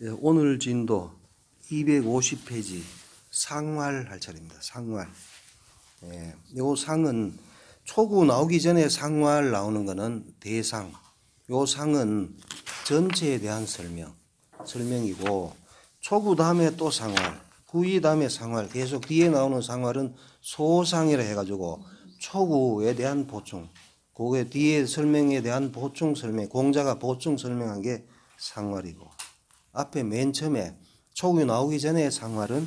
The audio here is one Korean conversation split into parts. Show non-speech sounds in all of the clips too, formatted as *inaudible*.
예, 오늘 진도 250페이지 상활 할 차례입니다. 상활. 예, 요 상은 초구 나오기 전에 상활 나오는 거는 대상. 요 상은 전체에 대한 설명, 설명이고 초구 다음에 또 상활, 구이 다음에 상활, 계속 뒤에 나오는 상활은 소상이라 해가지고 초구에 대한 보충, 그게 뒤에 설명에 대한 보충 설명, 공자가 보충 설명한 게 상활이고 앞에 맨 처음에 초구 나오기 전에 상활은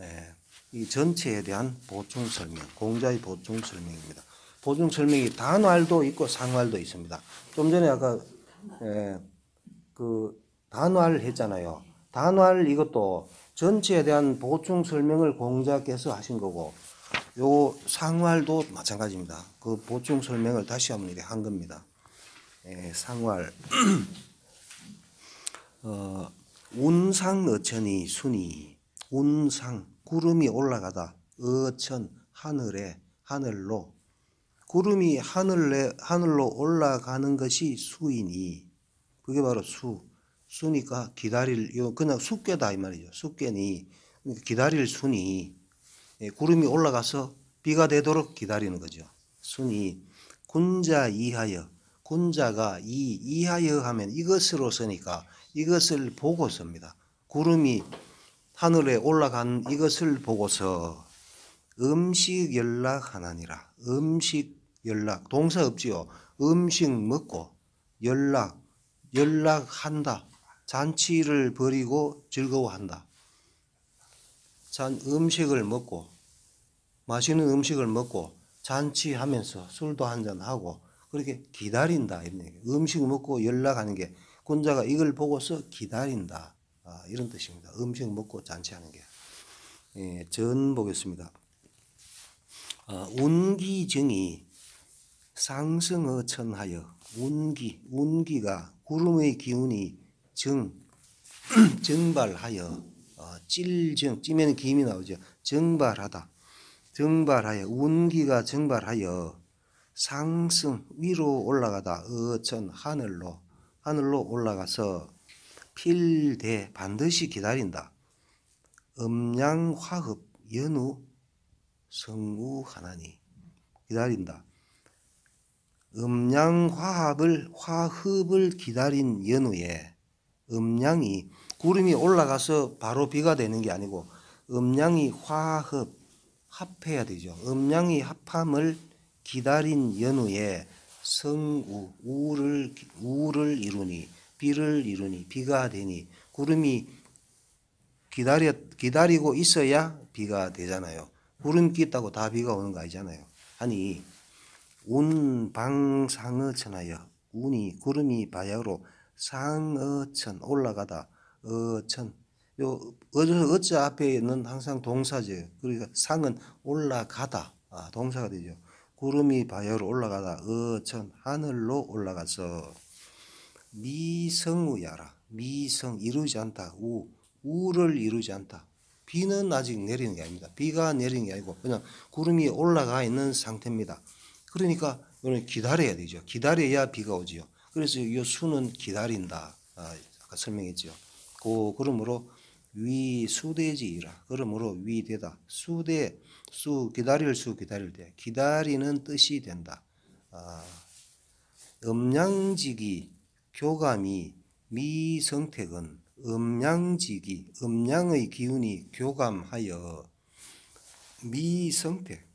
예, 이 전체에 대한 보충 설명, 공자의 보충 설명입니다. 보충 설명이 단활도 있고 상활도 있습니다. 좀 전에 아까 예, 그 단활 했잖아요. 단활 이것도 전체에 대한 보충 설명을 공자께서 하신 거고 요 상활도 마찬가지입니다. 그 보충 설명을 다시 한번 이렇게 한 겁니다. 예, 상활 *clears throat* 어, 운상 어천이 순이 운상 구름이 올라가다. 어천 하늘에 하늘로. 구름이 하늘에 하늘로 올라가는 것이 수이니. 그게 바로 수. 수니까 기다릴 그냥 숙괴다 이 말이죠. 숙괴니. 그러니까 기다릴 순이 예, 구름이 올라가서 비가 되도록 기다리는 거죠. 순이 군자 이하여 군자가 이 이하여 하면 이것으로 쓰니까 이것을 보고서입니다. 구름이 하늘에 올라간 이것을 보고서 음식 연락하나니라. 음식 연락 동사 없지요. 음식 먹고 연락 연락한다. 잔치를 벌이고 즐거워한다. 잔 음식을 먹고 맛있는 음식을 먹고 잔치하면서 술도 한잔 하고 그렇게 기다린다 이런 얘기. 음식 먹고 연락하는 게 군자가 이걸 보고서 기다린다 아, 이런 뜻입니다. 음식 먹고 잔치하는 게. 예, 전 보겠습니다. 아, 운기증이 상승어 천하여 운기 운기가 구름의 기운이 정 정발하여 *clears throat* 어, 찔정 찌면 김이 나오죠. 정발하다 정발하여 운기가 정발하여 상승 위로 올라가다 어천 하늘로 하늘로 올라가서 필대 반드시 기다린다. 음양화흡 연우 성우 하나니 기다린다. 음양화합을 화흡을 기다린 연후에 음양이 구름이 올라가서 바로 비가 되는 게 아니고 음양이 화합 합해야 되죠. 음양이 합함을 기다린 연후에 성우 우를 우를 이루니 비를 이루니 비가 되니 구름이 기다려 기다리고 있어야 비가 되잖아요. 구름 끼다고 다 비가 오는 거 아니잖아요. 아니 운 방상어 천하여 운이 구름이 바야로 상어천 올라가다 어천 요 어저 어자 앞에는 항상 동사죠. 그러니까 상은 올라가다 아, 동사가 되죠. 구름이 바야로 올라가다. 어천 하늘로 올라가서 미성우야라. 미성 이루지 않다. 우 우를 이루지 않다. 비는 아직 내리는 게 아닙니다. 비가 내리는 게 아니고 그냥 구름이 올라가 있는 상태입니다. 그러니까 이거는 기다려야 되죠. 기다려야 비가 오지요. 그래서 이 수는 기다린다. 아, 아까 설명했죠. 그 그러므로 위 수대지이라. 그러므로 위되다. 수대 수 기다릴 수 기다릴 때 기다리는 뜻이 된다. 아, 음양직이 교감이 미성택은 음양직이 음양의 기운이 교감하여 미성택.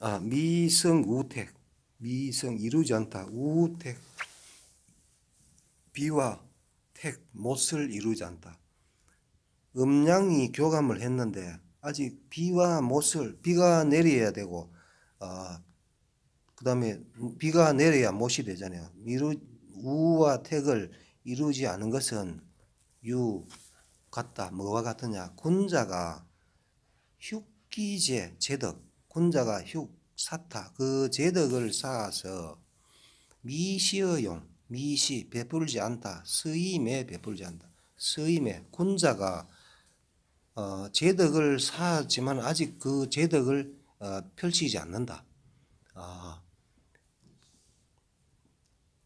아 미성우택. 미성 이루지 않다. 우택. 비와 택 못을 이루지 않다. 음양이 교감을 했는데 아직 비와 못을 비가 내려야 되고 어, 그다음에 비가 내려야 못이 되잖아요. 이루 우와 택을 이루지 않은 것은 유 같다. 뭐와 같으냐? 군자가 흉기제 제덕 군자가 흉 사타 그 제덕을 쌓아서 미시어용 미시 베풀지 않다. 스임에 베풀지 않다. 스임에 군자가 어, 제덕을 쌓았지만 아직 그 제덕을 어, 펼치지 않는다. 아,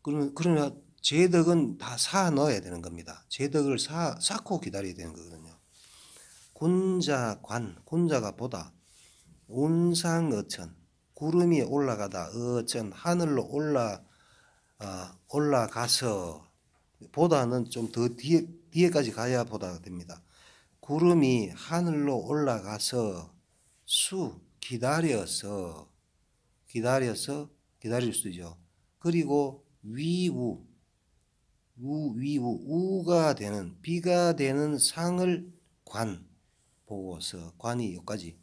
그러면 그러면 제덕은 다 사 넣어야 되는 겁니다. 제덕을 사, 쌓고 기다려야 되는 거거든요. 군자 관, 군자가 보다, 운상어천, 구름이 올라가다, 어천, 하늘로 올라, 아, 올라가서, 보다는 좀 더 뒤에, 뒤에까지 가야 보다가 됩니다. 구름이 하늘로 올라가서, 수, 기다려서, 기다려서, 기다릴 수죠. 그리고 위우, 우, 위우, 우가 되는, 비가 되는 상을 관, 보고서, 관이 여기까지.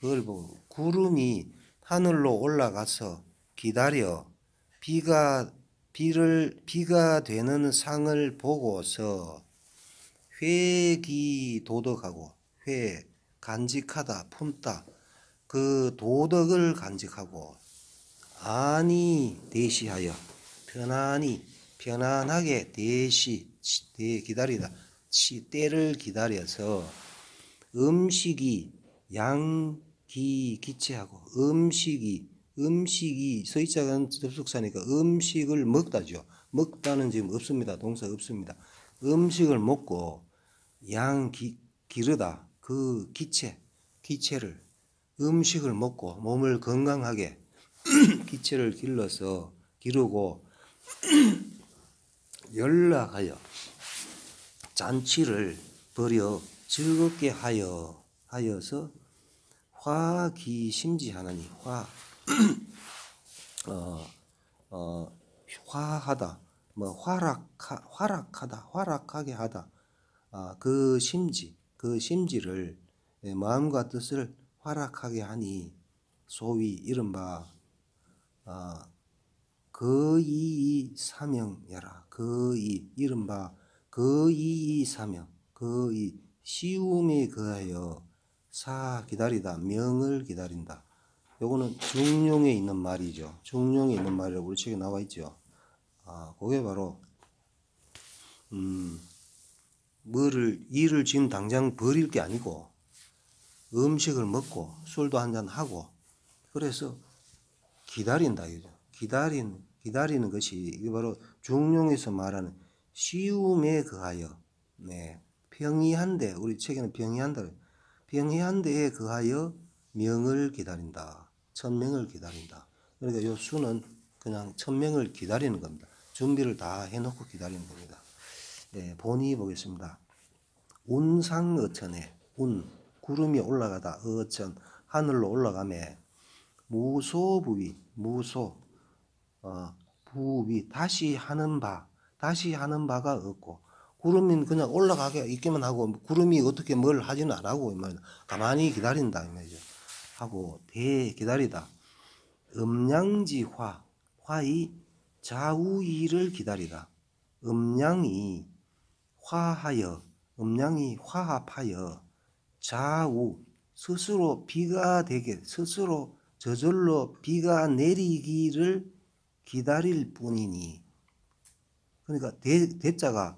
그걸 보고, 구름이 하늘로 올라가서 기다려, 비가, 비를, 비가 되는 상을 보고서, 회기 도덕하고, 회, 간직하다, 품다, 그 도덕을 간직하고, 아니 대시하여, 편안히, 편안하게 대시, 치- 대, 기다리다, 치, 때를 기다려서 음식이 양기 기체하고 음식이 음식이 서희자가 접속사니까 음식을 먹다죠. 먹다는 지금 없습니다. 동사 없습니다. 음식을 먹고 양 기, 기르다. 그 기체 기체를 음식을 먹고 몸을 건강하게 *clears throat* 기체를 길러서 기르고 *clears throat* 연락하여 잔치를 벌여 즐겁게 하여 하여서 화기심지 하나니 화. *clears throat* 어, 어, 화하다. 뭐 화락하, 화락하다. 화락하게 하다. 아, 그 심지 그 심지를 예, 마음과 뜻을 화락하게 하니 소위 이른바 아, 그이 사명여라. 그이 이른바 그이 사명 그이 시움에 그하여 사 기다리다 명을 기다린다. 요거는 중용에 있는 말이죠. 중용에 있는 말이라고 우리 책에 나와 있죠. 아 그게 바로 음 뭐를 일을 지금 당장 버릴 게 아니고 음식을 먹고 술도 한잔 하고 그래서 기다린다 이죠. 기다린 기다리는 것이 이게 바로 중용에서 말하는 시움에 그하여 네 평이한데 우리 책에는 평이한다. 평이한데에 그하여 명을 기다린다 천명을 기다린다 그러니까 요 수는 그냥 천명을 기다리는 겁니다 준비를 다 해놓고 기다리는 겁니다 예, 본의 보겠습니다. 운상어천에 운 구름이 올라가다 어천 하늘로 올라가매. 무소부위 무소 어, 부위 다시 하는 바 다시 하는 바가 없고 구름이 그냥 올라가게 있기만 하고 구름이 어떻게 뭘 하지는 안 하고. 가만히 기다린다 이 말이죠. 하고 대 기다리다. 음양지화 화이 좌우이를 기다리다. 음양이 화하여 음양이 화합하여 좌우 스스로 비가 되게 스스로 저절로 비가 내리기를 기다릴 뿐이니 그러니까 대, 대자가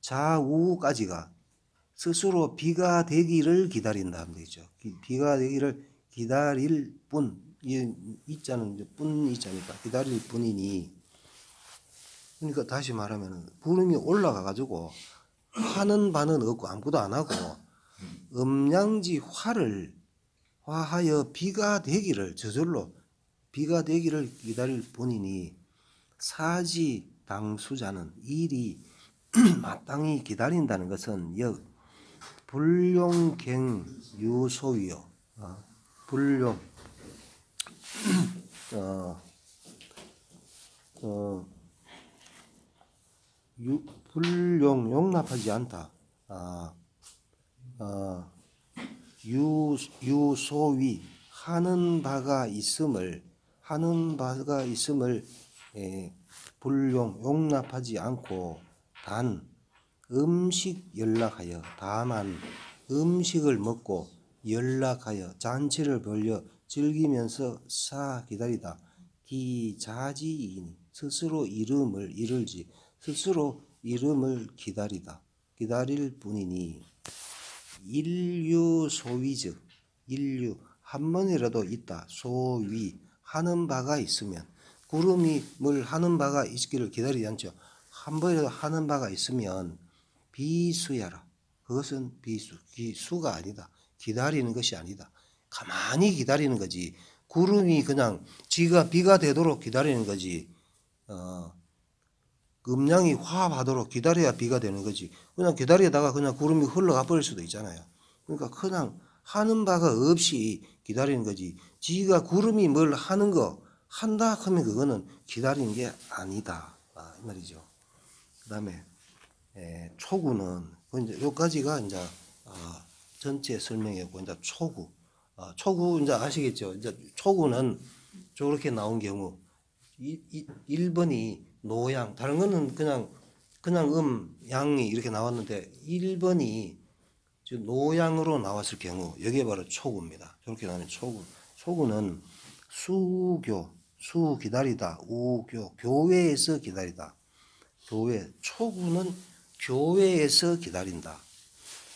좌우까지가 스스로 비가 되기를 기다린다 하면 되죠. 기- 비가 되기를 기다릴 뿐, 이 이 자는 이제 뿐 이자니까 기다릴 뿐이니. 그러니까 다시 말하면 구름이 올라가 가지고 하는 바는 없고 아무것도 안 하고 음양지 화를 화하여 비가 되기를 저절로 비가 되기를 기다릴 뿐이니 사지 당수자는 일이 *clears throat* 마땅히 기다린다는 것은 역 불용경 유소위요. 어, 불용 *clears throat* 어, 어, 유, 불용 용납하지 않다. 아, 아, 유, 유소위 하는 바가 있음을 하는 바가 있음을 에, 불용 용납하지 않고 단 음식 연락하여 다만 음식을 먹고 연락하여 잔치를 벌려 즐기면서 사 기다리다 기자지이니 스스로 이름을 이룰지 스스로 이름을 기다리다 기다릴 뿐이니 인류 소위즉 인류 한 번이라도 있다 소위 하는 바가 있으면 구름이 뭘 하는 바가 있기를 기다리지 않죠 한 번에 하는 바가 있으면 비수야라. 그것은 비수, 기수가 아니다. 기다리는 것이 아니다. 가만히 기다리는 거지. 구름이 그냥 지가 비가 되도록 기다리는 거지. 어, 음량이 화합하도록 기다려야 비가 되는 거지. 그냥 기다리다가 그냥 구름이 흘러가 버릴 수도 있잖아요. 그러니까 그냥 하는 바가 없이 기다리는 거지. 지가 구름이 뭘 하는 거 한다 하면 그거는 기다리는 게 아니다. 아, 이 말이죠. 그 다음에 에, 초구는 그 이제 요까지가 이제 아, 전체 설명이었고 이제 초구. 아, 초구 이제 아시겠죠? 이제 초구는 저렇게 나온 경우 이, 이 1번이 노양 다른 거는 그냥 그냥 음 양이 이렇게 나왔는데 1번이 지금 노양으로 나왔을 경우 여기에 바로 초구입니다. 저렇게 나오면 초구. 초구는 수교 수 기다리다 우교 교회에서 기다리다 교회 초구는 교회에서 기다린다.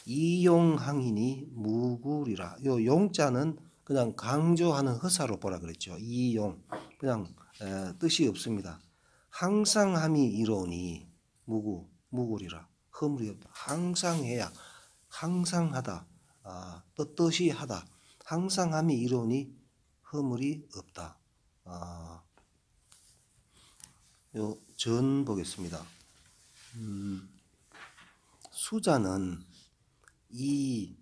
이용항이니 무구리라. 요 용자는 그냥 강조하는 허사로 보라 그랬죠. 이용 그냥 에, 뜻이 없습니다. 항상 함이 이로니 무구 무구리라. 허물이 없다. 항상 해야 항상 하다. 아, 떳떳이 하다. 항상 함이 이로니 허물이 없다. 아, 요전 보겠습니다. 음, 수자는 이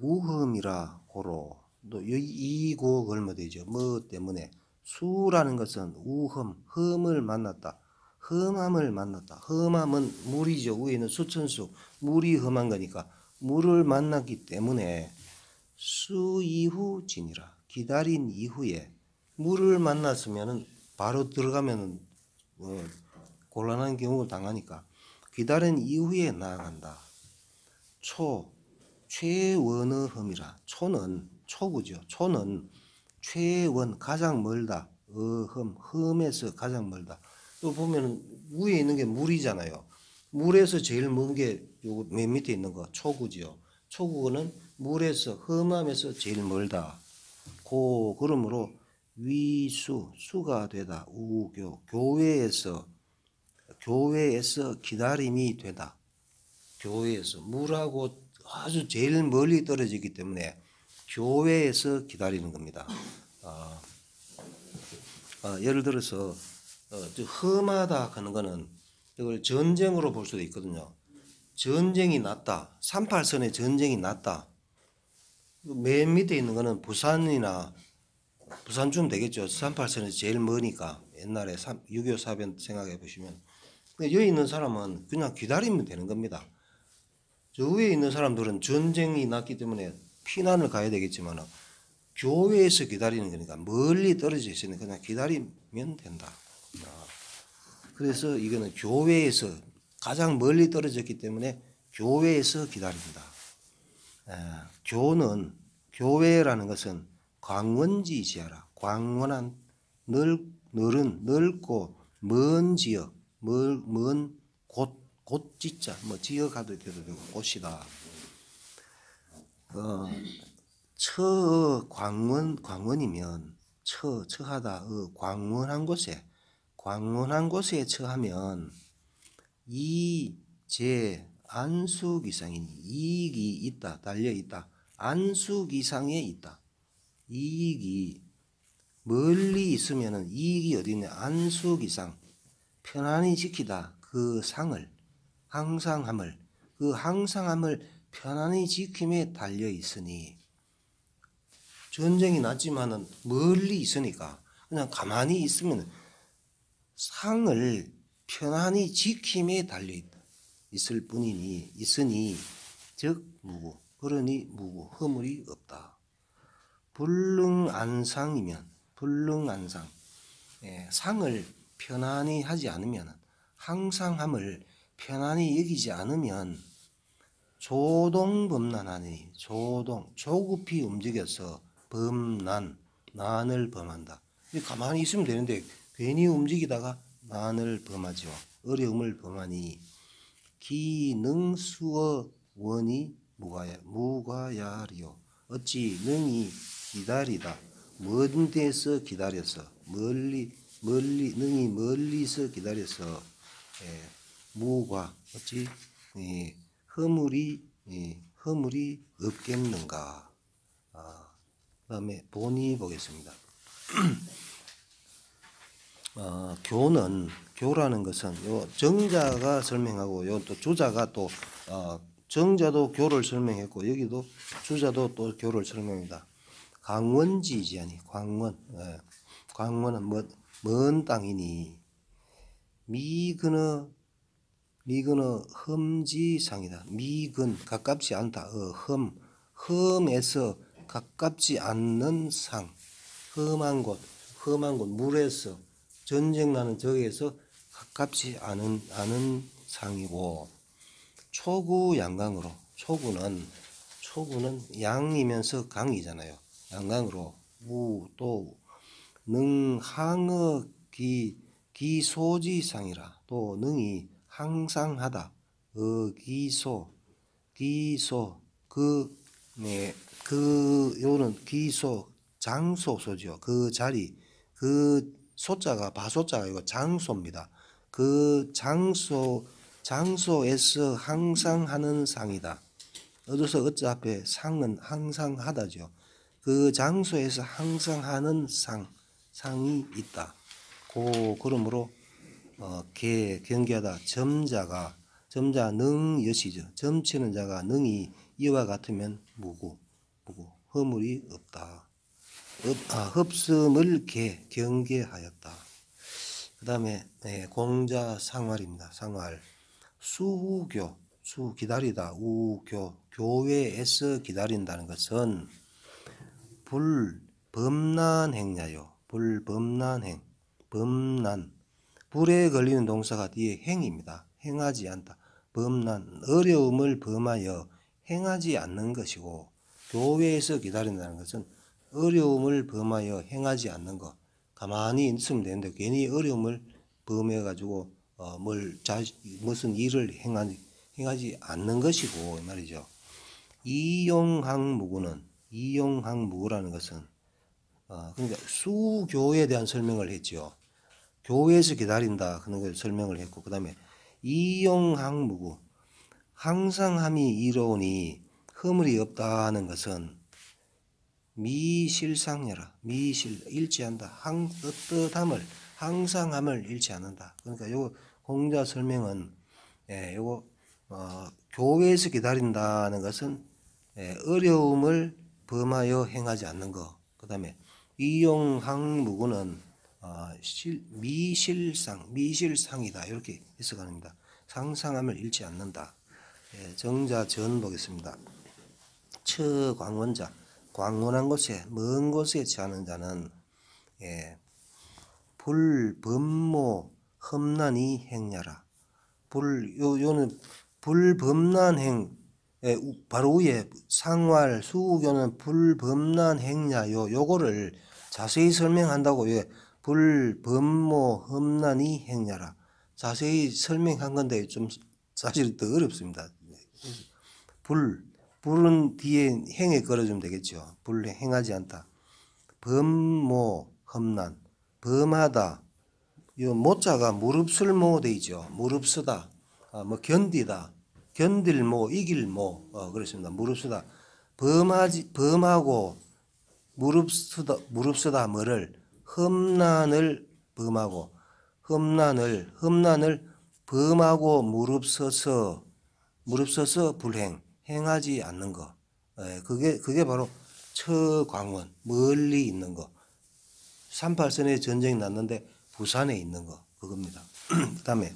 우흠이라 고로 또이 얼마 되죠? 뭐 때문에 수라는 것은 우흠, 흠을 만났다. 흠함을 만났다. 흠함은 물이죠. 위에 있는 수천수 물이 흠한 거니까 물을 만났기 때문에 수 이후 진이라 기다린 이후에 물을 만났으면은 바로 들어가면은 어, 곤란한 경우 당하니까 기다린 이후에 나아간다. 초 최원어흠이라 초는 초구죠. 초는 최원 가장 멀다. 어흠 흠에서 가장 멀다. 또 보면 위에 있는 게 물이잖아요. 물에서 제일 먼 게 요거 맨 밑에 있는 거 초구죠. 초구는 물에서 흠함에서 제일 멀다. 고 그러므로 위수 수가 되다. 우교 교회에서 교회에서 기다림이 되다. 교회에서 물하고 아주 제일 멀리 떨어지기 때문에 교회에서 기다리는 겁니다. 아, 아, 예를 들어서 어, 험하다 하는 거는 이걸 전쟁으로 볼 수도 있거든요. 전쟁이 났다. 38선에 전쟁이 났다. 맨 밑에 있는 거는 부산이나 부산쯤 되겠죠. 38선에서 제일 머니까 옛날에 6.25 사변 생각해 보시면 여기 있는 사람은 그냥 기다리면 되는 겁니다. 저 위에 있는 사람들은 전쟁이 났기 때문에 피난을 가야 되겠지만 교회에서 기다리는 거니까 멀리 떨어져 있으니 그냥 기다리면 된다. 아, 그래서 이거는 교회에서 가장 멀리 떨어졌기 때문에 교회에서 기다린다. 아, 교는 교회라는 것은 광원지지하라. 광원한 넓, 넓은 넓고 먼 지역, 먼 곳, 곳지자, 뭐 지역가도 되도 되고 곳이다. 어, 처 광원 광원이면 처 처하다. 어, 광원한 곳에 광원한 곳에 처하면 이제 안수기상이니 이익이 있다 달려 있다. 안수기상에 있다. 이익이 멀리 있으면은 이익이 어디 있냐? 안수기상. 편안히 지키다. 그 상을 항상함을. 그 항상함을 편안히 지킴에 달려 있으니 전쟁이 났지만은 멀리 있으니까 그냥 가만히 있으면 상을 편안히 지킴에 달려. 있을 뿐이니 있으니 즉 무고 그러니 무고 허물이 없다. 불능안상이면 불능안상 예, 상을 편안히 하지 않으면 항상함을 편안히 여기지 않으면 조동 범난하니 조동 조급히 움직여서 범난, 난을 범한다. 가만히 있으면 되는데 괜히 움직이다가 난을 범하죠. 어려움을 범하니 기능수어 원이 무가야, 무가야리요. 어찌 능이 기다리다. 먼 데서 기다려서 멀리 멀리 능이 멀리서 기다려서 예, 무과 어찌 이, 허물이 이, 허물이 없겠는가. 아, 그다음에 본이 보겠습니다. 어, *clears throat* 교는 교라는 것은 요 정자가 설명하고 요 또 주자가 또 어, 정자도 교를 설명했고 여기도 주자도 또 교를 설명합니다. 강원지지 아니 광원 예. 광원은 뭐, 먼 땅이니 미근어 미근어 험지상이다. 미근 가깝지 않다. 어, 험 험에서 가깝지 않는 상 험한 곳 험한 곳 물에서 전쟁 나는 적에서 가깝지 않은 않은 상이고 초구 양강으로 초구는 초구는 양이면서 강이잖아요. 양강으로 우또 능항어 기 기소지상이라 또 능이 항상 하다. 어기소 기소 그 네 그 요는 기소 장소소죠 그 자리 그 소자가 바소자가 이거 장소입니다. 그 장소 장소에서 항상 하는 상이다. 어디서 어째 앞에 상은 항상 하다죠 그 장소에서 항상 하는 상 상이 있다. 고 그러므로 어, 개 경계하다 점자가 점자 능 여시죠. 점치는 자가 능이 이와 같으면 무구 무구 허물이 없다. 업, 아, 흡습을 개 경계하였다. 그 다음에 네, 공자 상활입니다. 상활 수후교 수 기다리다 우교 교회에서 기다린다는 것은 불 범난 행야요 불범난 행 범난 불에 걸리는 동사가 뒤에 행입니다. 행하지 않다. 범난 어려움을 범하여 행하지 않는 것이고 교회에서 기다린다는 것은 어려움을 범하여 행하지 않는 것. 가만히 있으면 되는데 괜히 어려움을 범해 가지고 어, 뭘 자, 무슨 일을 행하지, 행하지 않는 것이고 이 말이죠. 이용항무구는 이용항무구라는 것은 어, 그러니까 수교에 대한 설명을 했죠. 교회에서 기다린다. 그런 걸 설명을 했고 그 다음에 이용항무구 항상함이 이로우니 허물이 없다 하는 것은 미실상여라. 미실 일치한다. 항 어떠함을 항상함을 잃지 않는다. 그러니까 요 공자 설명은 예, 요거 어, 교회에서 기다린다는 것은 예, 어려움을 범하여 행하지 않는 거. 그 다음에 이용항무구는 어, 실, 미실상, 미실상이다. 이렇게 해석합니다. 상상함을 잃지 않는다. 예, 정자 전 보겠습니다. 처 광원자, 광원한 곳에, 먼 곳에 처하는 자는, 예, 불범모 험난이 행야라. 불, 요, 요는 불범난 행, 예, 바로 위에 상활, 수우교는 불범난 행야, 요, 요거를 자세히 설명한다고, 예, 불범모 험난이 행야라. 자세히 설명한 건데 좀 사실 더 어렵습니다. 불, 불은 뒤에 행에 걸어주면 되겠죠. 불 행하지 않다. 범모 험난, 범하다. 이 모자가 무릅쓸모 되죠. 무릅쓰다, 아, 뭐 견디다, 견딜모, 이길모, 어, 그렇습니다. 무릅쓰다. 범하지, 범하고 무릅쓰다, 무릅쓰다 뭐를 험난을 범하고 험난을 험난을 범하고 무릅서서 무릅서서 불행 행하지 않는 거. 예, 그게 그게 바로 처광원 멀리 있는 거. 38선에 전쟁이 났는데 부산에 있는 거 그겁니다. *clears throat* 그 다음에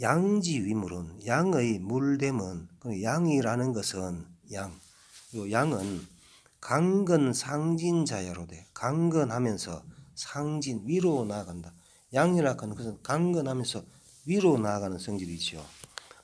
양지 위물은 양의 물됨은 그 양이라는 것은 양. 요 양은 강건 상진자야로 돼. 강건하면서 상진 위로 나아간다. 양이라는 것은 강건하면서 위로 나아가는 성질이죠.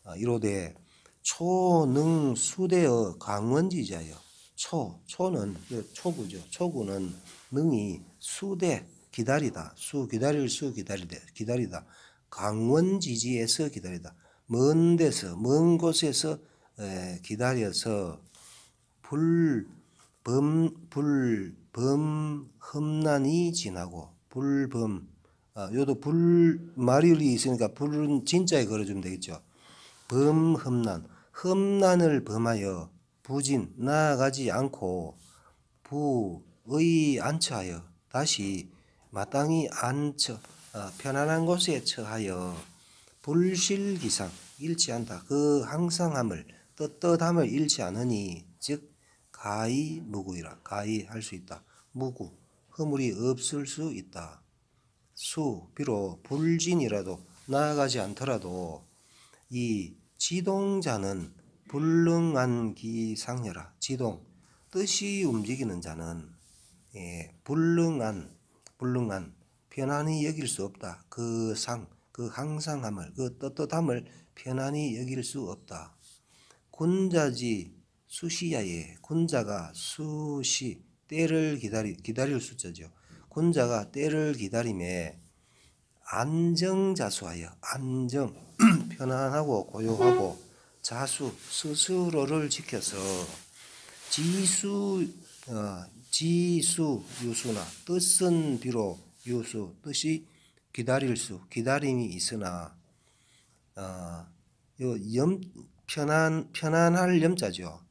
아, 이로되 초능 수대어 강원지자여. 초 초는 초구죠. 초구는 능이 수대 기다리다. 수 기다릴 수 기다리다. 기다리다. 강원지지에서 기다리다. 먼 데서 먼 곳에서 기다려서 불 범 불 범 험난이 지나고 불범 아, 요도 불 말이 있으니까 불은 진짜에 걸어주면 되겠죠. 범흠난 흠난을 범하여 부진 나아가지 않고 부의 안처하여 다시 마땅히 안처 아, 편안한 곳에 처하여 불실기상 잃지 않다. 그 항상함을 떳떳함을 잃지 않으니 즉 가히 무구이라 가히 할 수 있다. 무구 허물이 없을 수 있다. 수 비록 불진이라도 나아가지 않더라도 이 지동자는 불능한 기상여라 지동 뜻이 움직이는 자는 예, 불능한 불능한 편안히 여길 수 없다. 그 상, 그 항상함을, 그 떳떳함을 편안히 여길 수 없다. 군자지 수시야에 군자가 수시 때를 기다리 기다릴 숫자죠. 군자가 때를 기다림에 안정자수하여 안정 *clears throat* 편안하고 고요하고 자수 스스로를 지켜서 지수 어, 지수 유수나 뜻은 비록 유수 뜻이 기다릴 수 기다림이 있으나 어, 요 염 편안 편안할 염자죠.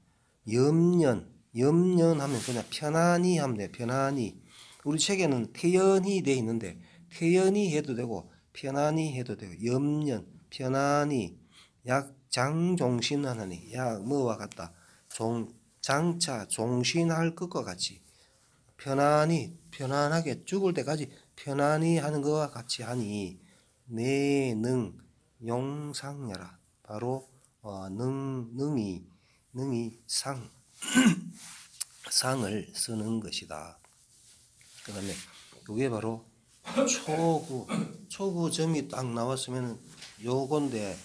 염년 염년 하면 그냥 편안히 하면 돼. 편안히 우리 책에는 태연히 돼 있는데 태연히 해도 되고 편안히 해도 되고 염년 편안히 약 장종신하느니 약 뭐와 같다. 종 장차 종신할 것과 같이 편안히 편안하게 죽을 때까지 편안히 하는 것과 같이 하니 내능 용상여라 바로 어, 능 능이 능이 상 *clears throat* 상을 쓰는 것이다. 그 다음에 이게 바로 초구 초구 점이 딱 나왔으면 요건데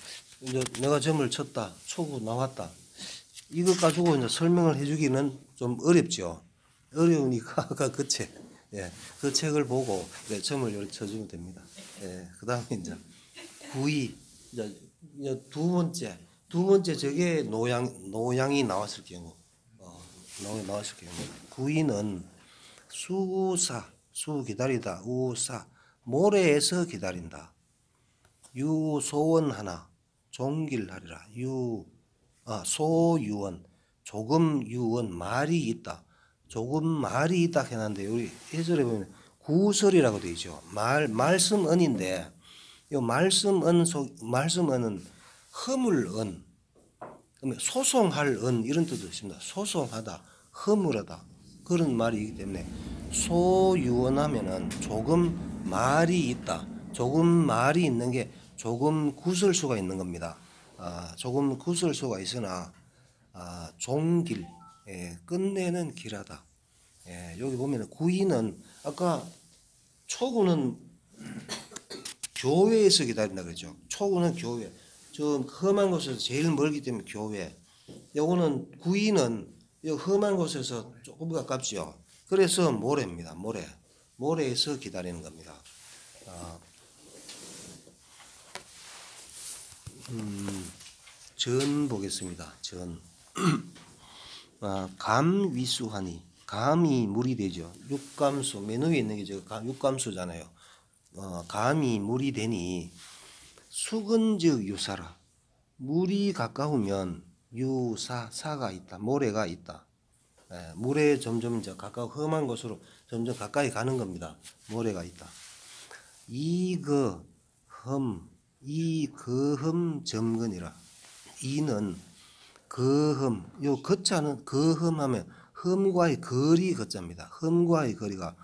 이제 내가 점을 쳤다 초구 나왔다 이것 가지고 이제 설명을 해주기는 좀 어렵죠. 어려우니까 *laughs* 아까 그 책, 예, 그 책을 보고 네, 점을 쳐주면 됩니다. 예, 그 다음에 이제 구이, 이제 두 번째, 두 번째 저게 노양, 노양이 나왔을 경우, 어, 노양이 나왔을 경우, 구이는 수사, 수 기다리다, 우사, 모래에서 기다린다. 유소원 하나, 종길하리라. 유, 아, 소유원, 조금 유원, 말이 있다. 조금 말이 있다 해놨는데 우리 예절에 보면 구설이라고 되어 있죠. 말 말씀 언인데 이 말씀 언 속 말씀 언은 허물 언 그러면 소송할 은 이런 뜻도 있습니다. 소송하다, 허물하다 그런 말이기 때문에 소유원하면은 조금 말이 있다. 조금 말이 있는 게 조금 구설수가 있는 겁니다. 아, 조금 구설수가 있으나 아, 종길 예, 끝내는 길하다. 예, 여기 보면 구이는 아까 초구는 교회에서 기다린다 그랬죠. 초구는 교회. 좀 험한 곳에서 제일 멀기 때문에 교회. 요거는 구이는 요 험한 곳에서 조금 가깝죠. 그래서 모래입니다. 모래. 모래에서 기다리는 겁니다. 아, 음, 전 보겠습니다. 전. *clears throat* 아, 감위수하니 감이 물이 되죠. 육감수 맨 위에 있는 게저 육감수잖아요. 어, 감이 물이 되니 수근즉 유사라 물이 가까우면 유사 사가 있다 모래가 있다. 예, 물에 점점 이제 가까워 험한 곳으로 점점 가까이 가는 겁니다. 모래가 있다. 이그 흠 이그흠 점근이라 이는 그흠 요 거자는 그흠 하면 흠과의 거리 거자입니다. 흠과의 거리가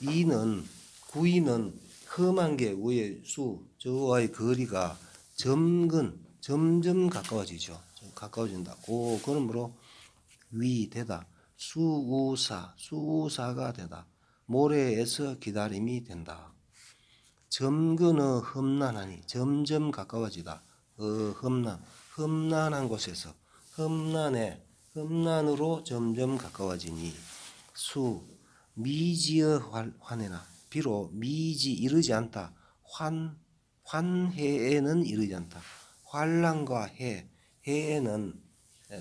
이는 구이는 흠한 게 위에 수 저와의 거리가 점근 점점 가까워지죠. 좀 가까워진다. 고 그러므로 위 되다. 수우사 수우사가 되다. 모래에서 기다림이 된다. 점근어 험난하니 점점 가까워지다. 어 험난 험난한 곳에서 험난에 험난으로 점점 가까워지니 수 미지어 환해나 비록 미지 이르지 않다 환 환해에는 이르지 않다 환란과 해 해에는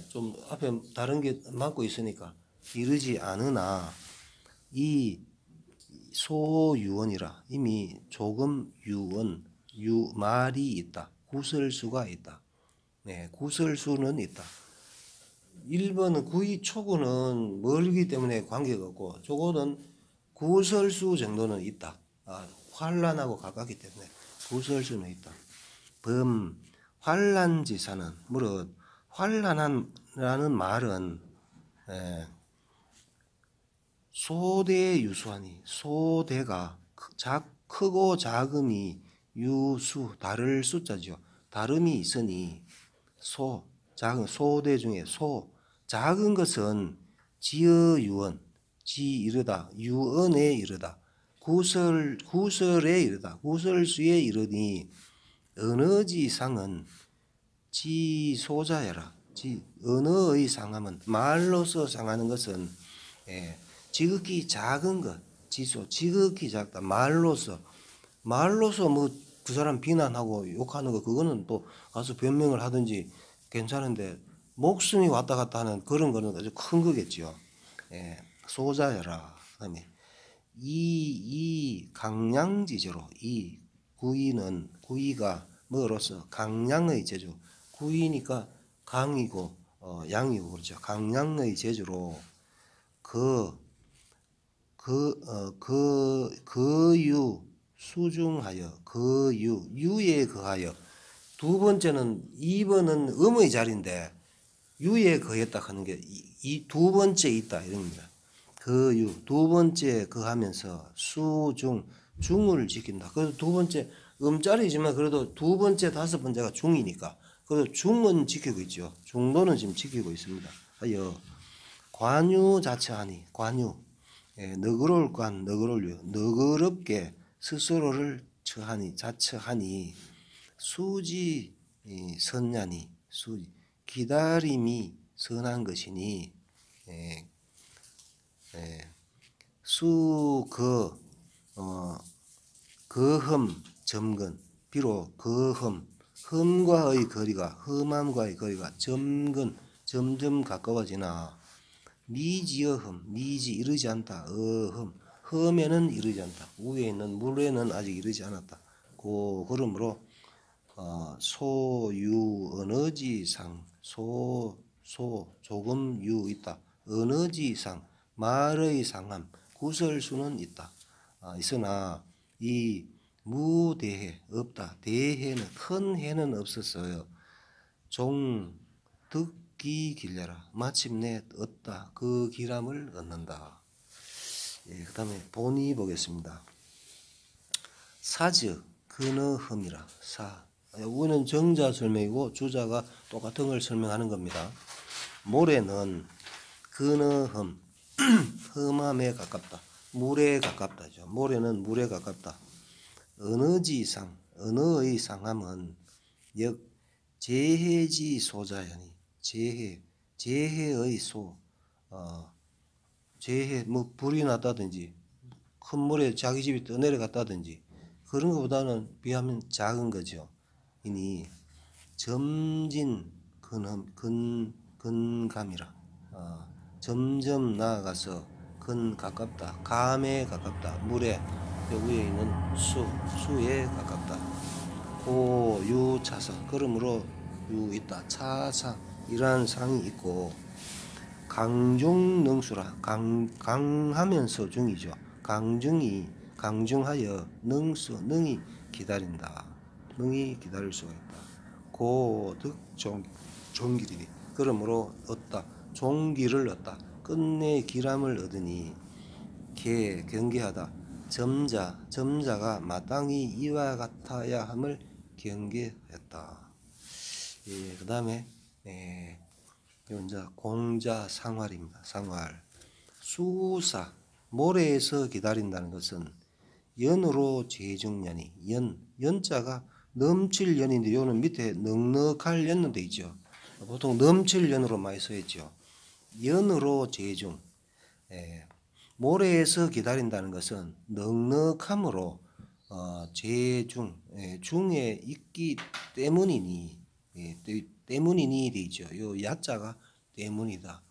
좀 앞에 다른 게 막고 있으니까 이르지 않으나 이 소유원이라 이미 조금 유원 유 말이 있다. 구설수가 있다. 네, 구설수는 있다. 1번은 구이 초구는 멀기 때문에 관계가 없고 저거는 구설수 정도는 있다. 아, 환란하고 가깝기 때문에 구설수는 있다. 범 환란지사는 물론 환란한라는 말은 에, 소대 유수하니 소대가 작 크고 작음이 유수 다를 숫자죠. 다름이 있으니 소 작은 소대 중에 소 작은 것은 지어 유언 지 이르다. 유언에 이르다. 구설 구설에 이르다. 구설수에 이르니 어느 지상은 지소자야라. 지 언어의 상함은 말로서 상하는 것은 예, 지극히 작은 것 지소 지극히 작다. 말로서. 말로서 뭐 그 사람 비난하고 욕하는 거 그거는 또 가서 변명을 하든지 괜찮은데 목숨이 왔다 갔다 하는 그런 거는 아주 큰 거겠죠. 예, 소자여라. 그다음에 이, 이 강량지제로 이 구이는 구이가 뭐로서 강량의 제조 구이니까 강이고 어, 양이고 그렇죠. 강량의 제주로 그 그, 어, 그, 그유, 수중하여, 그유, 유에 거하여. 두 번째는, 2번은 음의 자리인데, 유에 거했다 하는 게, 이 두 번째 있다, 이럽니다. 그유, 두 번째 거하면서, 수중, 중을 지킨다. 그래도 두 번째, 음자리지만 그래도 두 번째, 다섯 번째가 중이니까. 그래도 중은 지키고 있죠. 중도는 지금 지키고 있습니다. 하여, 관유 자처하니, 관유. 예, 너그러울 관 너그러울요 너그럽게 스스로를 처하니 자처하니 수지 선냐니 수 기다림이 선한 것이니 예, 예, 수그 어, 거흠 점근. 비록 거흠 흠과의 거리가 흠함과의 거리가 점근 점점 가까워지나 미지어흠 미지 이르지 않다 어흠. 흠에는 이르지 않다 위에 있는 물에는 아직 이르지 않았다. 고 그러므로 어, 소유 언어지상 소소 조금 유 있다. 언어지상 말의 상함 구설수는 있다 아, 있으나 이 무대해 없다 대해는 큰 해는 없었어요 종득 기 길려라 마침내 얻다 그 기람을 얻는다. 예, 그 다음에 본이 보겠습니다. 사즉 근어흠이라 사. 이거는 정자 설명이고 주자가 똑같은 걸 설명하는 겁니다. 모래는 근어흠 *clears throat* 흠함에 가깝다. 물에 가깝다죠. 모래는 물에 가깝다. 어느지상 어느의 상함은 역 재해지 소자연이 재해, 재해의 소, 어, 재해, 뭐 불이 났다든지 큰 물에 자기 집이 떠내려갔다든지 그런 것보다는 비하면 작은 거죠. 이니 점진 근함, 근, 근감이라. 어, 점점 나아가서 근 가깝다. 감에 가깝다. 물에 위에 있는 수, 수에 가깝다. 고, 유, 차상. 그러므로 유 있다. 차상. 이러한 상이 있고 강중능수라 강, 강하면서 중이죠. 강중이 강중하여 능수 능이 기다린다. 능이 기다릴 수가 있다. 고 득 종, 종길이 그러므로 얻다. 종기를 얻다. 끝내 기람을 얻으니 개 경계하다. 점자 점자가 마땅히 이와 같아야 함을 경계했다. 예, 그 다음에 네. 이제 공자 상활입니다. 상활. 수사. 모래에서 기다린다는 것은 연으로 재정년이 연 연자가 넘칠 연인데 요는 밑에 넉넉할 돼 있죠. 보통 넘칠 연으로 많이 써 있죠. 연으로 재중. 예. 모래에서 기다린다는 것은 넉넉함으로 어, 재중 예, 중에 있기 때문이니 예, 때문이니 되죠. 요 야자가 때문이다.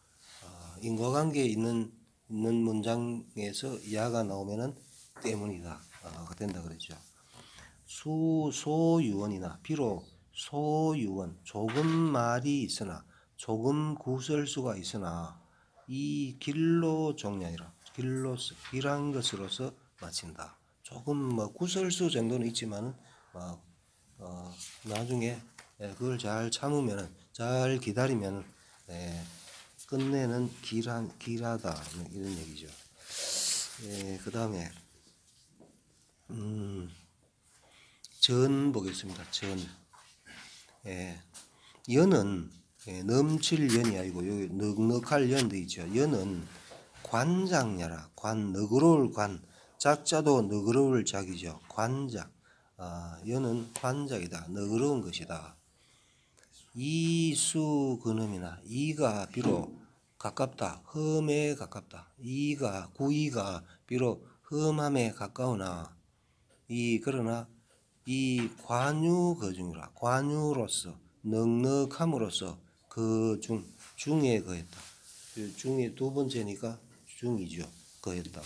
어, 인과관계에 있는 있는 문장에서 야가 나오면은 때문이다. 어, 된다 그랬죠. 수 소유원이나 비록 소유원 조금 말이 있으나 조금 구설수가 있으나 이 길로 종량이라 길로서 길한 것으로서 마친다. 조금 뭐 구설수 정도는 있지만은 막 어, 나중에 예, 그걸 잘 참으면은 잘 기다리면은 예, 끝내는 길한 길하다 이런 얘기죠. 예, 그 다음에 음, 전 보겠습니다. 전 예, 연은 예, 넘칠 연이 아니고 여기 넉넉할 연도 있죠. 연은 관장녀라 관 너그러울 관 작자도 너그러울 작이죠. 관작 아, 연은 관작이다. 너그러운 것이다. 이수 근음이나 이가 비록 가깝다. 험에 가깝다. 이가 구이가 비록 험함에 가까우나 이 그러나 이 관유 거중이라 관유로서 넉넉함으로써 그 중 중에 거했다. 그 중에 두 번째니까 중이죠. 거했다.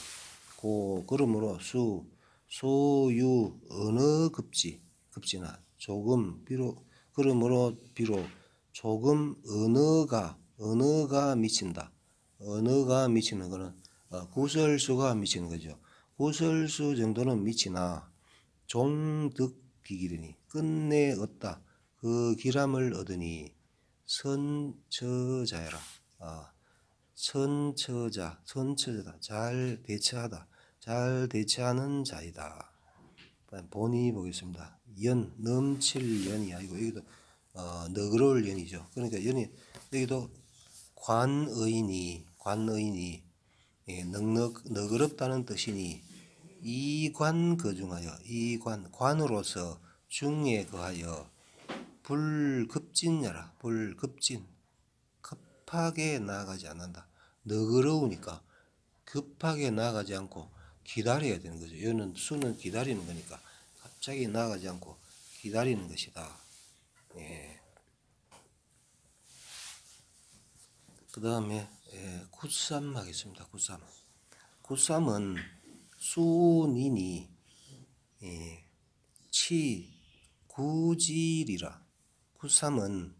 고 그러므로 수 소유 어느 급지 급지나 조금 비록 그러므로 비록 조금 언어가 언어가 미친다. 언어가 미치는 거는 어, 구설수가 미치는 거죠. 구설수 정도는 미치나 종득 기기르니 끝내 얻다. 그 기람을 얻으니 선처자여라. 아, 선처자, 선처자다. 잘 대처하다. 잘 대처하는 자이다. 본이 보겠습니다. 연, 넘칠 연이 아니고 여기도 어, 너그러울 연이죠. 그러니까 연이 여기도 관의니 관의니 예, 넉넉 너그럽다는 뜻이니 이관 거중하여 이관 관으로서 중에 거하여 불급진여라 불급진 급하게 나아가지 않는다. 너그러우니까 급하게 나아가지 않고 기다려야 되는 거죠. 여는 수는 기다리는 거니까 갑자기 나아가지 않고 기다리는 것이다. 예. 그 다음에 예, 굿삼 하겠습니다. 굿삼. 굿삼은 수니니 예, 치 구질이라. 굿삼은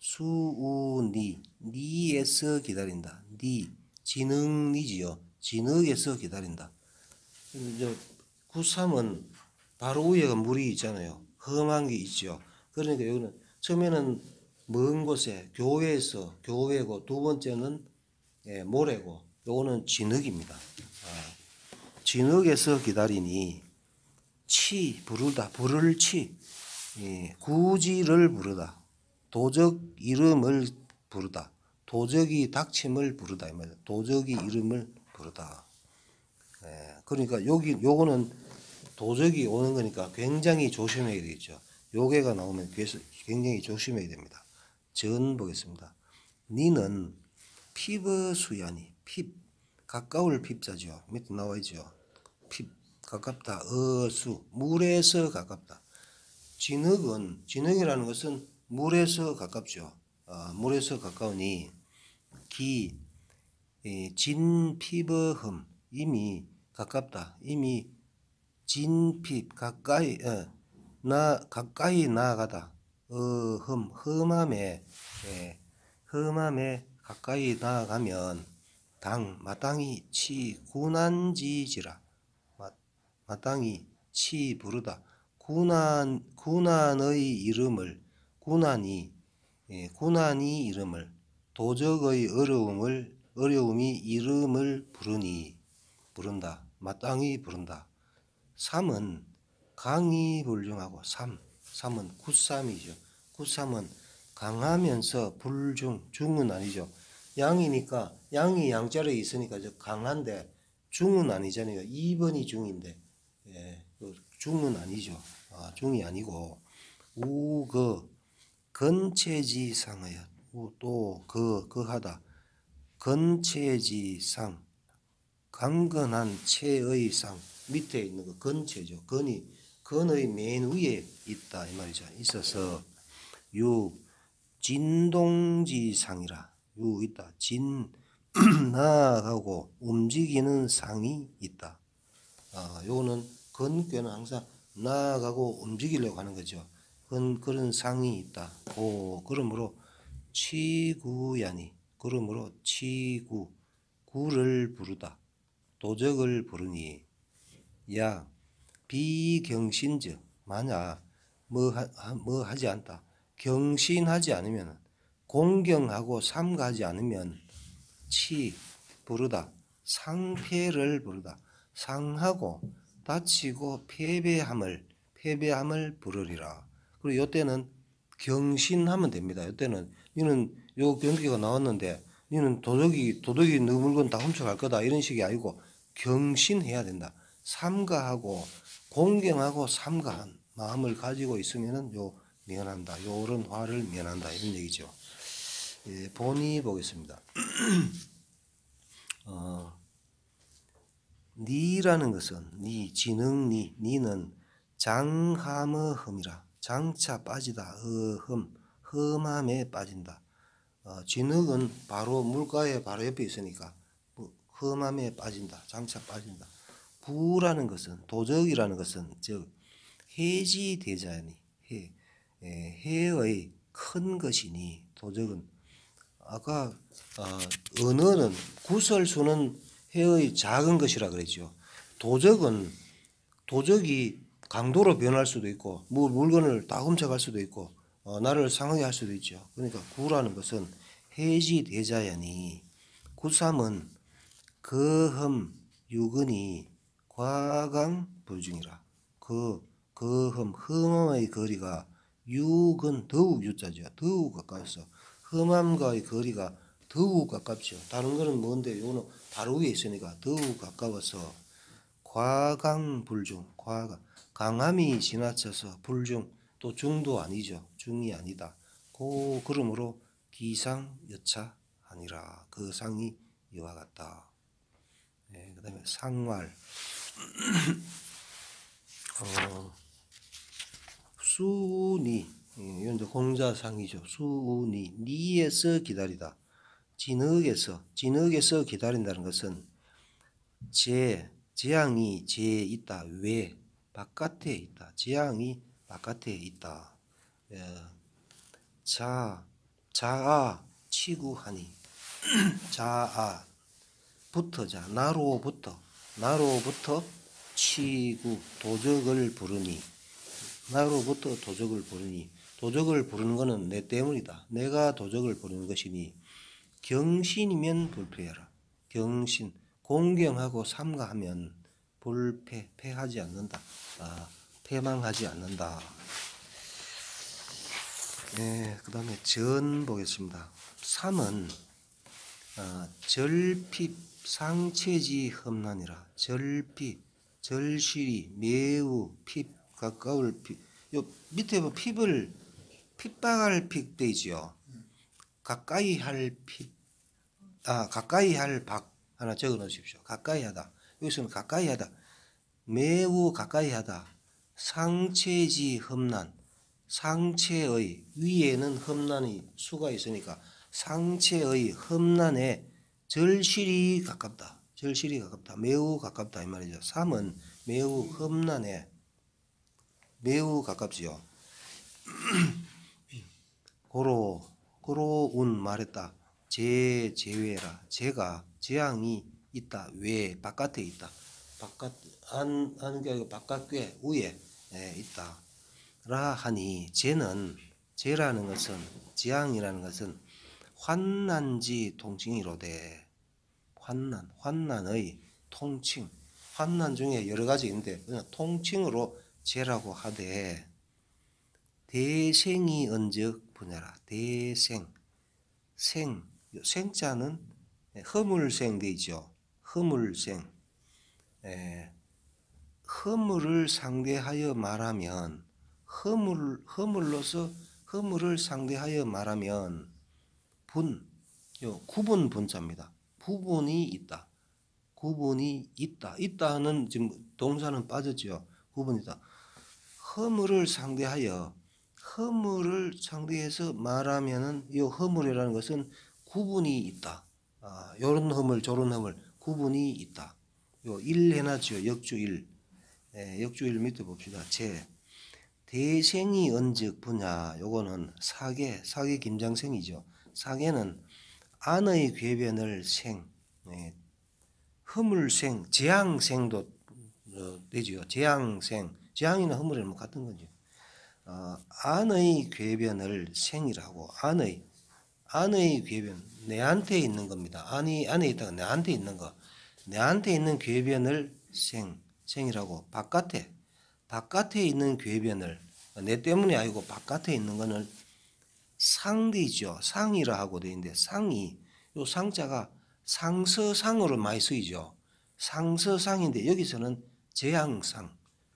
수우니 니에서 기다린다. 니 진흥니지요. 진흙에서 기다린다. 이제 굿삼은 바로 위에가 물이 있잖아요. 험한 게 있죠. 그러니까 여기는 처음에는 먼 곳에 교회에서 교회고 두 번째는 예, 모래고 요거는 진흙입니다. 아, 진흙에서 기다리니 치 부르다 부를 치 예, 구지를 부르다 도적 이름을 부르다 도적이 닥침을 부르다. 도적이 이름을 부르다. 예, 그러니까 여기 요거는 도적이 오는 거니까 굉장히 조심해야 되겠죠. 요괴가 나오면 굉장히 조심해야 됩니다. 전 보겠습니다. 니는 피부 수야니 핍 가까울 핍자죠. 밑에 나와 있죠. 핍 가깝다. 어수 물에서 가깝다. 진흙은 진흙이라는 것은 물에서 가깝죠. 아, 물에서 가까우니 기 진피버흠 이미 가깝다. 이미 진핍 가까이 어, 나 가까이 나아가다. 어흠 험함에 예, 험함에 가까이 나아가면 당 마땅히 치 군한지지라 마, 마땅히 치 부르다 군한 군한의 이름을 군한이 예, 군한이 이름을 도적의 어려움을 어려움이 이름을 부르니 부른다. 마땅히 부른다. 삼은 강이 불중하고 삼 삼은 굿삼이죠. 굿삼은 강하면서 불중 중은 아니죠. 양이니까 양이 양자로 있으니까 저 강한데 중은 아니잖아요. 2번이 중인데 예, 그 중은 아니죠 아, 중이 아니고 우그 건체지상하여 또그 그하다 건체지상 강건한 체의 상 밑에 있는 거 건체죠. 건이 건의 맨 위에 있다 이 말이죠. 있어서 유 진동지상이라 유 있다. 진 *clears throat* 나아가고 움직이는 상이 있다. 아, 요거는 건괴는 항상 나아가고 움직이려고 하는 거죠. 그런, 그런 상이 있다. 오, 그러므로 치구야니. 그러므로 치구. 구를 부르다. 도적을 부르니. 야, 비경신즉. 만약 뭐, 하, 뭐 하지 않다. 경신하지 않으면 공경하고 삼가하지 않으면 치 부르다 상패를 부르다 상하고 다치고 패배함을 패배함을 부르리라. 그리고 요때는 경신하면 됩니다. 요때는 이는 요 경기가 나왔는데 이는 도덕이 도덕이 너 물건 다 훔쳐갈 거다 이런 식이 아니고 경신해야 된다. 삼가하고 공경하고 삼가한 마음을 가지고 있으면은 요 면한다. 요런 화를 면한다 이런 얘기죠. 예, 본의 보겠습니다. *clears throat* 어, 니라는 것은 니 지능 니 니는 장함의 흠이라 장차 빠지다 흠 흠함에 빠진다. 어, 진흙은 바로 물가에 바로 옆에 있으니까 뭐 흠함에 빠진다. 장차 빠진다. 부라는 것은 도적이라는 것은 즉 해지 대자니 해 에, 해의 큰 것이니 도적은 아까 어, 언어는 구설수는 해의 작은 것이라 그랬죠. 도적은 도적이 강도로 변할 수도 있고 뭐 물건을 다 훔쳐갈 수도 있고 어, 나를 상하게 할 수도 있죠. 그러니까 구라는 것은 해지 대자연이 구삼은 거흠 유근이 과강 불중이라 그 거흠 흠의 거리가 유근 더욱 유자죠. 더욱 가까워서 흠함과의 거리가 더욱 가깝죠. 다른 거는 뭔데 요는 바로 위에 있으니까 더욱 가까워서 과강불중 과강 강함이 지나쳐서 불중 또 중도 아니죠. 중이 아니다. 고 그러므로 기상 여차 아니라 그 상이 이와 같다. 네, 그 다음에 상활 *clears throat* 어, 수니 예, 이건 이제 공자상이죠. 수니 니에서 기다리다. 진흙에서 진흙에서 기다린다는 것은 재 재앙이 재 있다. 외 바깥에 있다. 재앙이 바깥에 있다. 예. 자 자아 치구하니 *clears throat* 자아 붙어자 나로부터 나로부터 치구 도적을 부르니 나로부터 도적을 부르니 도적을 부르는 것은 내 때문이다. 내가 도적을 부르는 것이니 경신이면 불패해라. 경신 공경하고 삼가하면 불패 패하지 않는다. 아, 패망하지 않는다. 네, 그 다음에 전 보겠습니다. 3은 아, 절핍 상체지 험난이라 절핍 절실이 매우 핍 가까울 핍. 요 밑에 뭐 핍을 핍박할 핍 되지요. 가까이 할 핍. 아 가까이 할 박 하나 적어 놓으십시오. 가까이 하다. 여기서는 가까이 하다. 매우 가까이 하다. 상체지 험난. 상체의 위에는 험난이 수가 있으니까 상체의 험난에 절실히 가깝다. 절실히 가깝다. 매우 가깝다 이 말이죠. 3은 매우 험난에 매우 가깝지요. *clears throat* 고로 고로운 말했다. 제 제외라. 제가 재앙이 있다. 외 바깥에 있다. 바깥 안 하는 게 아니고 바깥에 위에 예, 있다. 라 하니 제는 제라는 것은 재앙이라는 것은 환난지 통칭이로되 환난 환난의 통칭 환난 중에 여러 가지 있는데 그냥 통칭으로 제라고 하되 대생이 언적 분야라 대생 생 생자는 허물생 되죠 허물생 에, 허물을 상대하여 말하면 허물 허물로서 허물을 상대하여 말하면 분 요 구분 분자입니다. 구분이 있다. 구분이 있다. 있다는 지금 동사는 빠졌죠. 구분이다. 허물을 상대하여 허물을 상대해서 말하면은 이 허물이라는 것은 구분이 있다. 아, 요런 허물 저런 허물 구분이 있다. 요 1 해놨죠. 역주 1. 예, 역주 1 밑에 봅시다. 제. 대생이 언즉 분야. 요거는 사계, 사계 김장생이죠. 사계는 안의 궤변을 생, 예, 허물생, 재앙생도 어, 되지요. 재앙생, 재앙이나 허물이는 뭐 같은 거죠. 어, 안의 궤변을 생이라고 안의 안의 궤변 내한테 있는 겁니다. 안이 안에 있다가 내한테 있는 거 내한테 있는 궤변을 생 생이라고 바깥에 바깥에 있는 궤변을 내 때문이 아니고 바깥에 있는 거는 상대죠. 상이라 하고 되어 있는데 상이 요 상자가 상서상으로 많이 쓰이죠. 상서상인데 여기서는 재앙상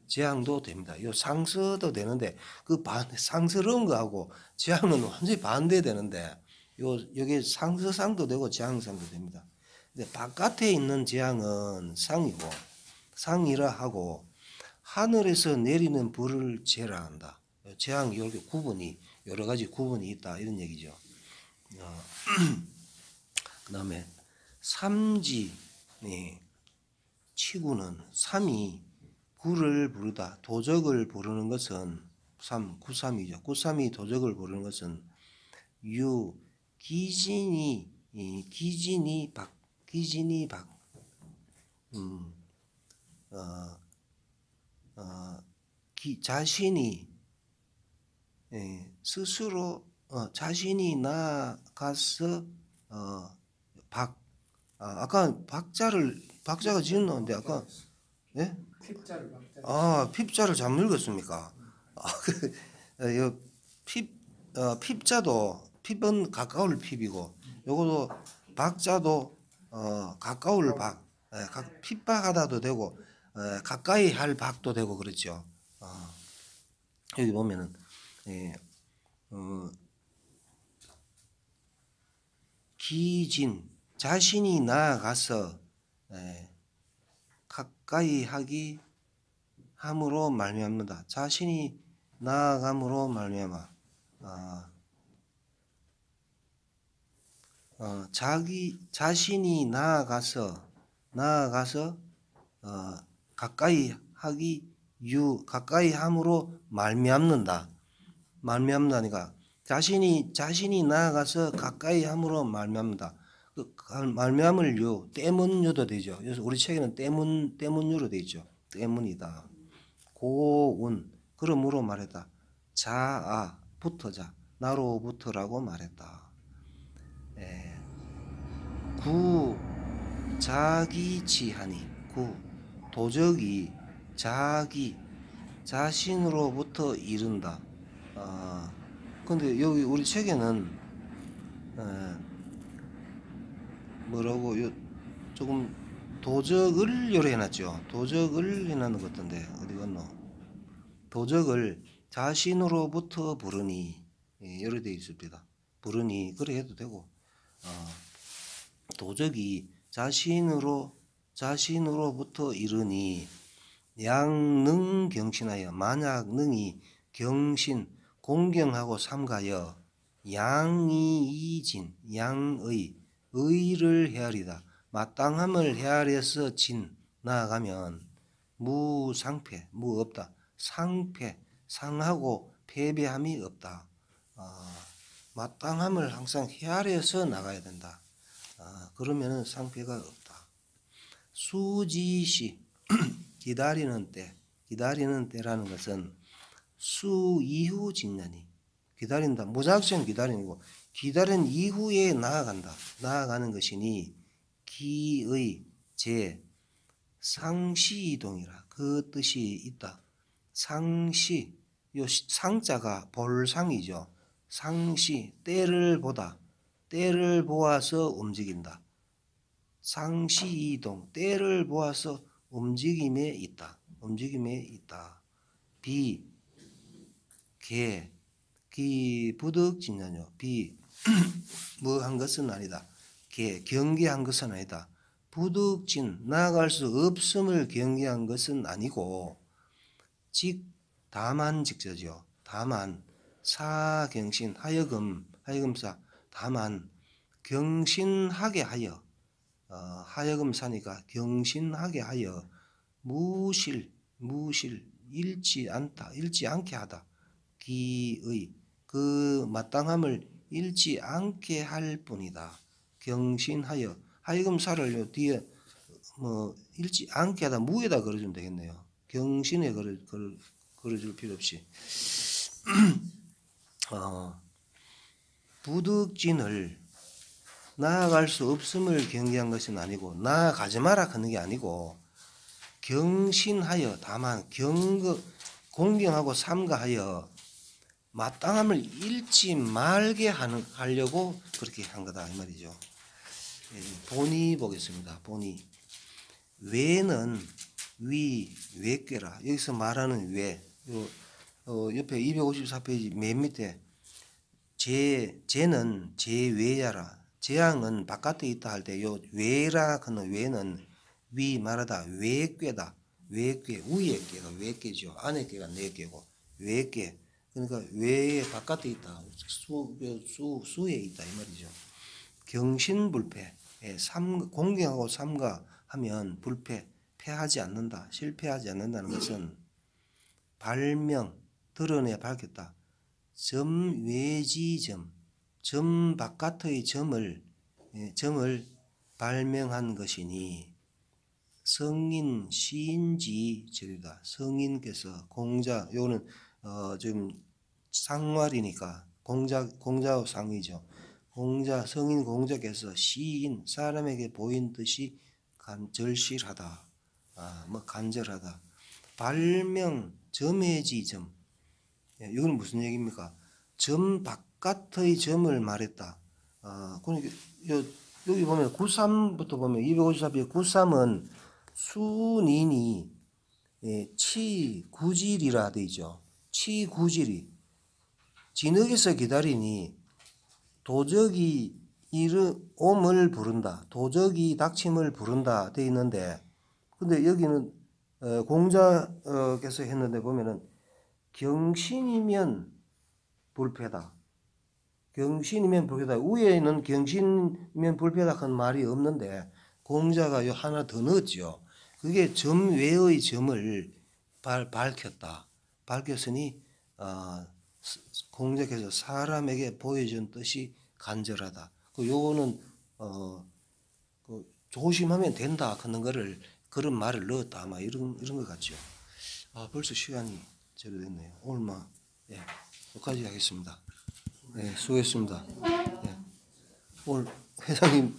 재앙도 됩니다. 요 상서도 되는데 그 반, 상스러운 거하고 재앙은 완전히 반대되는데 요 여기 상서상도 되고 재앙상도 됩니다. 근데 바깥에 있는 재앙은 상이고 상이라 하고 하늘에서 내리는 불을 재라 한다. 재앙 이렇게 구분이 여러 가지 구분이 있다 이런 얘기죠. 어, *clears throat* 그다음에 삼지 네, 치구는 삼이 구를 부르다 도적을 부르는 것은 삼 구삼이죠. 구삼이 도적을 부르는 것은 유 기진이 이, 기진이 박 기진이 박 음, 어, 어, 기, 자신이 예, 스스로 어, 자신이 나가서 어, 박 아, 아까 박자를 박자가 지었는데 아까 예? 핍자를 박자. 아 핍자를 잘못 읽었습니까? 아, 그, 어, 요 핍, 어, 핍자도 핍은 가까울 핍이고 요것도 박자도 어, 가까울 박, 예, 각, 핍박하다도 되고 에, 가까이 할 박도 되고 그렇죠. 어, 여기 보면은 예, 어, 기진 자신이 나아가서 예, 가까이 하기 함으로 말미암는다. 자신이 나아감으로 말미암아 아, 어, 자기 자신이 나아가서 나아가서 어, 가까이 하기 유 가까이 함으로 말미암는다. 말미암다니까 자신이 자신이 나아가서 가까이 함으로 말미암는다. 그 말미암을 유 때문유도 되죠. 그래서 우리 책에는 때문 때문유로 돼 있죠. 때문이다. 고운 그러므로 말했다. 자아 붙어자 나로부터라고 말했다. 예. 구 자기지하니 구 도적이 자기 자신으로부터 이른다. 아 근데 여기 우리 책에는 에, 뭐라고 요 조금 도적을 요래 해놨죠. 도적을 해놨는 것 같은데 어디 갔노? 도적을 자신으로부터 부르니 예, 요래 돼 있습니다. 부르니 그래 해도 되고 어, 도적이 자신으로 자신으로부터 이르니 양능 경신하여 만약 능이 경신 공경하고 삼가여 양이 이진 양의 의를 헤아리다. 마땅함을 헤아려서 진 나아가면 무상패 무 없다. 상패 상하고 패배함이 없다. 아, 마땅함을 항상 헤아려서 나가야 된다. 아, 그러면은 상패가 없다. 수지시 *clears throat* 기다리는 때 기다리는 때라는 것은 수 이후 직년이 기다린다. 무작정 기다리는 거 기다린 이후에 나아간다. 나아가는 것이니 기의 제 상시 이동이라. 그 뜻이 있다. 상시 요 상자가 볼상이죠 상시 때를 보다 때를 보아서 움직인다 상시 이동 때를 보아서 움직임에 있다. 움직임에 있다. 비, 개, 기, 부득 진냐뇨. 비, *clears throat* 뭐 한 것은 아니다. 개, 경계한 것은 아니다. 부득진, 나아갈 수 없음을 경계한 것은 아니고, 직, 다만 직저죠. 다만, 사경신, 하여금, 하여금사, 다만, 경신하게 하여, 어, 하여금 사니까 경신하게 하여 무실 무실 잃지 않다 잃지 않게 하다. 기의 그 마땅함을 잃지 않게 할 뿐이다. 경신하여 하여금 사를 요 뒤에 뭐 잃지 않게 하다 무에다 걸어주면 되겠네요. 경신에 걸어, 걸어, 걸어줄 필요 없이 *clears throat* 어, 부득진을 나아갈 수 없음을 경계한 것은 아니고 나아가지 마라 하는 게 아니고 경신하여 다만 경거 공경하고 삼가하여 마땅함을 잃지 말게 하는 하려고 그렇게 한 거다 이 말이죠. 예, 본이 보겠습니다. 본이 외는 위 외괴라 여기서 말하는 외 요, 어, 옆에 254페이지 맨 밑에 제 제는 제 외야라 재앙은 바깥에 있다 할 때 요 외라 하는 외는 위 말하다 외괴다 외괴 위에 괴가 외괴죠. 안에 괴가 내 괴고 외괴 그러니까 외에 바깥에 있다 수, 수 수에 있다 이 말이죠. 경신불패. 예, 삼 공경하고 삼가하면 불패 패하지 않는다 실패하지 않는다는 것은 발명 드러내 밝혔다 점 외지 점 점 바깥의 점을 예, 점을 발명한 것이니 성인 시인지 절이다. 성인께서 공자 요거는 어 지금 상말이니까 공자 공자 상이죠. 공자 성인 공자께서 시인 사람에게 보인 듯이 간 절실하다. 아, 뭐 간절하다. 발명 점해지 점. 예, 이건 무슨 얘기입니까? 점 바깥의 점을 말했다. 아, 그러니까 요, 여기 보면 93부터 보면 254편 93은 수닌이 예, 치구질이라 돼 있죠. 치구질이 진흙에서 기다리니 도적이 이르 옴을 부른다. 도적이 닥침을 부른다 돼 있는데 근데 여기는 어, 공자께서 했는데 보면은 경신이면 불패다. 경신이면 불패다. 위에는 경신이면 불패다 한 말이 없는데 공자가 요 하나 더 넣었죠. 그게 점 외의 점을 발, 밝혔다. 밝혔으니 어, 공자께서 사람에게 보여준 뜻이 간절하다. 그 요거는 어, 그 조심하면 된다 하는 거를 그런 말을 넣었다 아마 이런 이런 것 같죠. 아 벌써 시간이 저리 됐네요. 오늘만 예, 여기까지 하겠습니다. 네, 수고했습니다. 예. 오늘 회장님